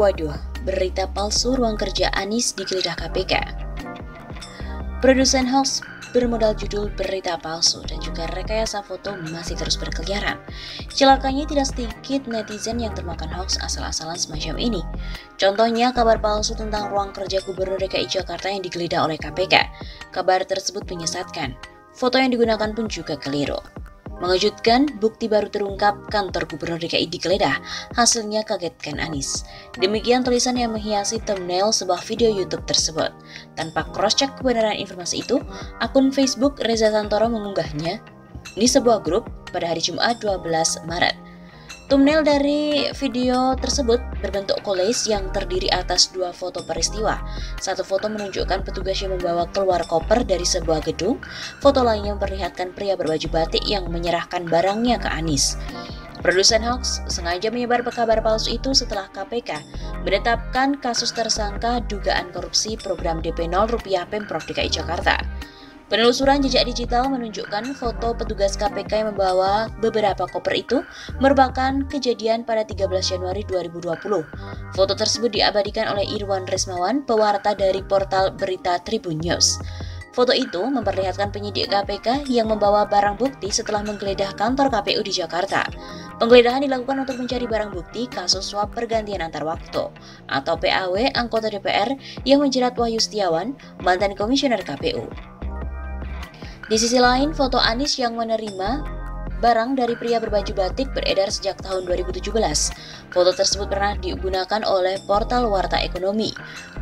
Waduh, berita palsu ruang kerja Anis digeledah KPK. Produsen hoax bermodal judul berita palsu dan juga rekayasa foto masih terus berkeliaran. Celakanya tidak sedikit netizen yang termakan hoax asal-asalan semacam ini. Contohnya kabar palsu tentang ruang kerja Gubernur DKI Jakarta yang digeledah oleh KPK. Kabar tersebut menyesatkan. Foto yang digunakan pun juga keliru. Mengejutkan, bukti baru terungkap kantor gubernur DKI digeledah, hasilnya kagetkan Anis. Demikian tulisan yang menghiasi thumbnail sebuah video YouTube tersebut. Tanpa cross-check kebenaran informasi itu, akun Facebook Reza Santoro mengunggahnya di sebuah grup pada hari Jumat 12 Maret. Thumbnail dari video tersebut berbentuk collage yang terdiri atas dua foto peristiwa. Satu foto menunjukkan petugas yang membawa keluar koper dari sebuah gedung, foto lainnya memperlihatkan pria berbaju batik yang menyerahkan barangnya ke Anis. Produsen hoax sengaja menyebar kabar palsu itu setelah KPK menetapkan kasus tersangka dugaan korupsi program DP 0 rupiah Pemprov DKI Jakarta. Penelusuran jejak digital menunjukkan foto petugas KPK yang membawa beberapa koper itu merupakan kejadian pada 13 Januari 2020. Foto tersebut diabadikan oleh Irwan Resmawan, pewarta dari portal berita Tribun News. Foto itu memperlihatkan penyidik KPK yang membawa barang bukti setelah menggeledah kantor KPU di Jakarta. Penggeledahan dilakukan untuk mencari barang bukti kasus suap pergantian antar waktu atau PAW anggota DPR yang menjerat Wahyu Setiawan, mantan komisioner KPU. Di sisi lain, foto Anis yang menerima barang dari pria berbaju batik beredar sejak tahun 2017. Foto tersebut pernah digunakan oleh portal Warta Ekonomi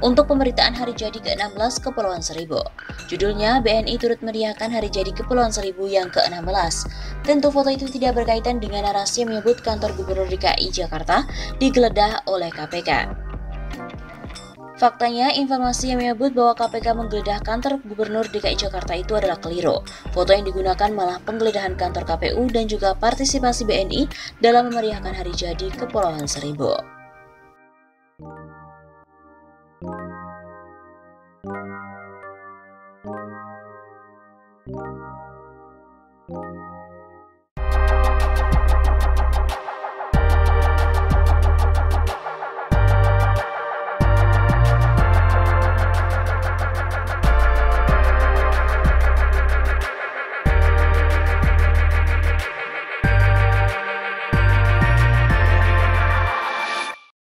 untuk pemberitaan hari jadi ke-16 Kepulauan Seribu. Judulnya, BNI turut meriahkan hari jadi Kepulauan Seribu yang ke-16. Tentu foto itu tidak berkaitan dengan narasi yang menyebut kantor Gubernur DKI Jakarta digeledah oleh KPK. Faktanya, informasi yang menyebut bahwa KPK menggeledah kantor Gubernur DKI Jakarta itu adalah keliru. Foto yang digunakan malah penggeledahan kantor KPU dan juga partisipasi BNI dalam memeriahkan hari jadi Kepulauan Seribu.